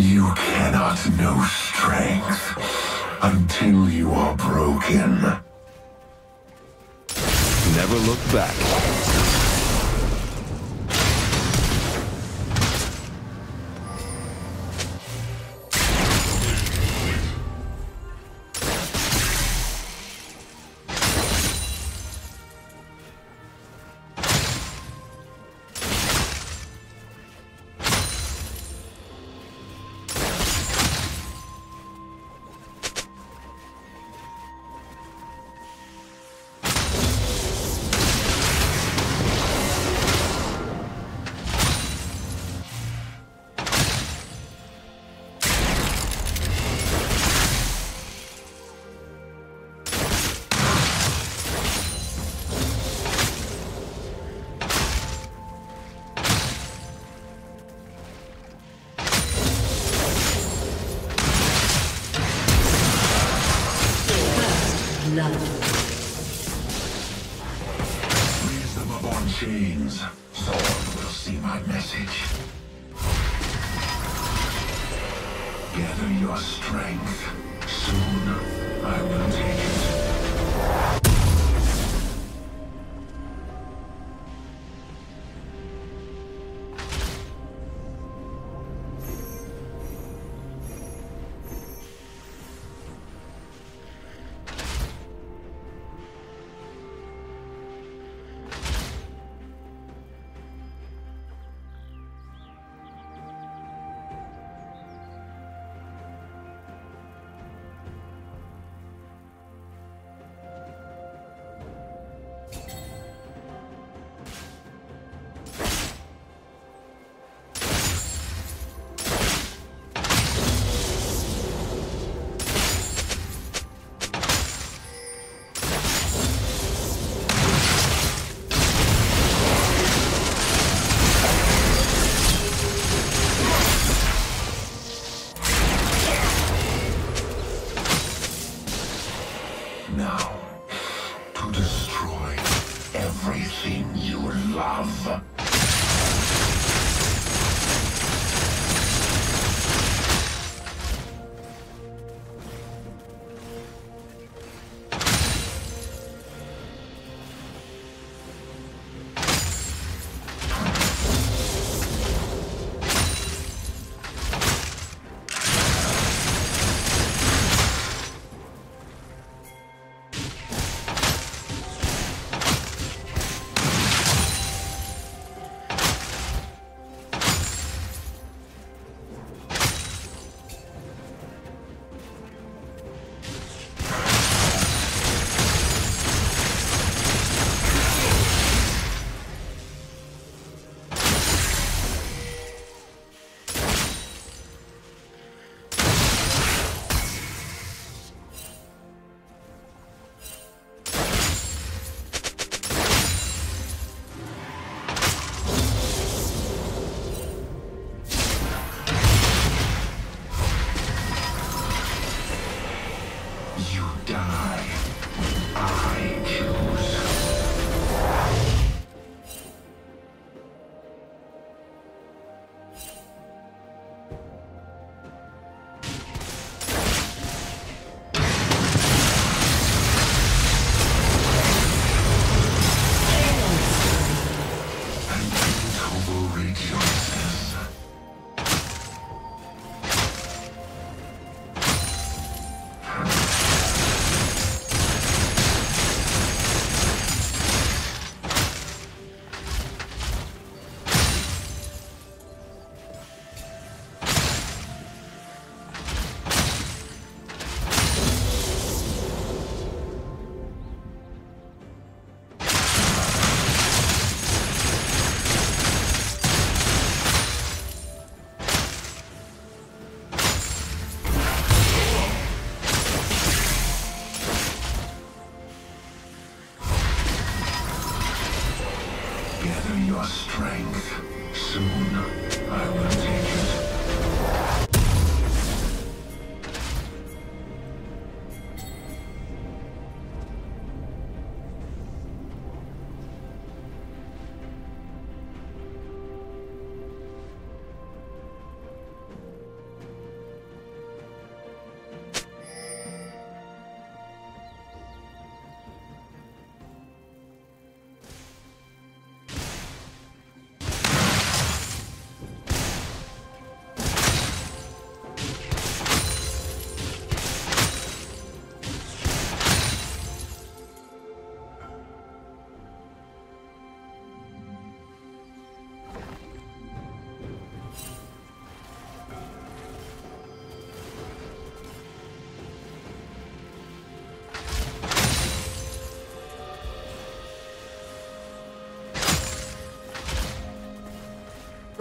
You cannot know strength until you are broken. Never look back.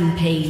Rampage.